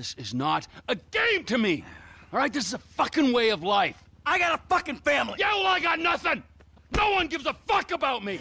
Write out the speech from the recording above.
This is not a game to me. All right, this is a fucking way of life. I got a fucking family. Yeah, well, I got nothing. No one gives a fuck about me.